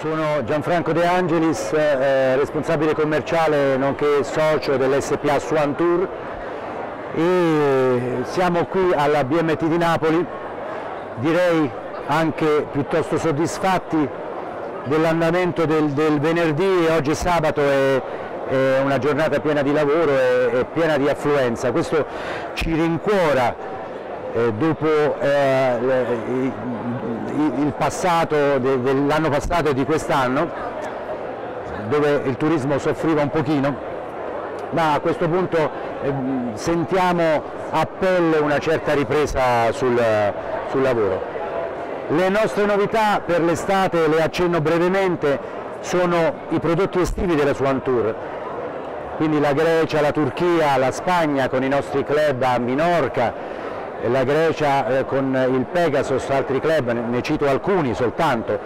Sono Gianfranco De Angelis, eh, responsabile commerciale nonché socio dell'SPA Swan Tour e siamo qui alla BMT di Napoli, direi anche piuttosto soddisfatti dell'andamento del, del, venerdì e oggi sabato è, è una giornata piena di lavoro e piena di affluenza. Questo ci rincuora eh, dopo eh, il passato de, dell'anno passato e di quest'anno dove il turismo soffriva un pochino ma a questo punto eh, sentiamo a pelle una certa ripresa sul, sul lavoro. Le nostre novità per l'estate, le accenno brevemente, sono i prodotti estivi della Swan Tour, quindi la Grecia, la Turchia, la Spagna con i nostri club a Minorca, la Grecia eh, con il Pegasus, altri club, ne cito alcuni soltanto.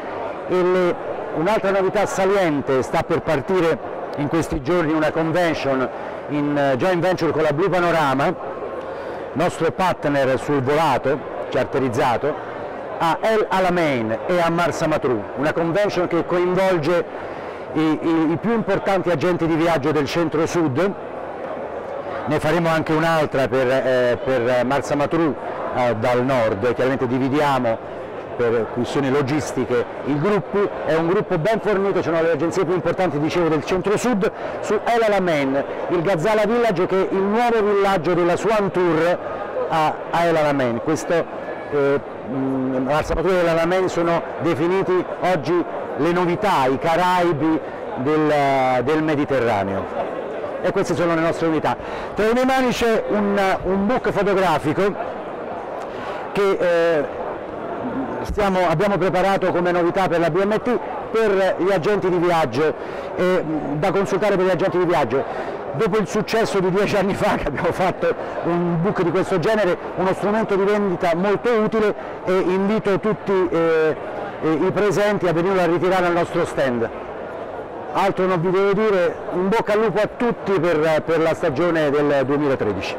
un'altra novità saliente sta per partire in questi giorni una convention in uh, joint venture con la Blue Panorama, nostro partner sul volato, charterizzato, a El Alamein e a Marsa Matru, una convention che coinvolge i, i, i più importanti agenti di viaggio del centro-sud, ne faremo anche un'altra per, eh, per Marsa eh, dal nord, chiaramente dividiamo per questioni logistiche il gruppo, è un gruppo ben fornito, sono le agenzie più importanti dicevo del centro-sud, su El Alamein, il Gazzala Village che è il nuovo villaggio della Swan Tour a, a El Alamein. Questo, eh, Marsa Matru e El Alamein sono definiti oggi le novità, i Caraibi del, del Mediterraneo e queste sono le nostre unità. Tra le mie mani c'è un, un, book fotografico che eh, stiamo, abbiamo preparato come novità per la BMT per gli agenti di viaggio, eh, da consultare per gli agenti di viaggio. Dopo il successo di dieci anni fa che abbiamo fatto un book di questo genere, uno strumento di vendita molto utile e invito tutti eh, i presenti a venire a ritirare al nostro stand altro non vi devo dire, in bocca al lupo a tutti per, per la stagione del 2013.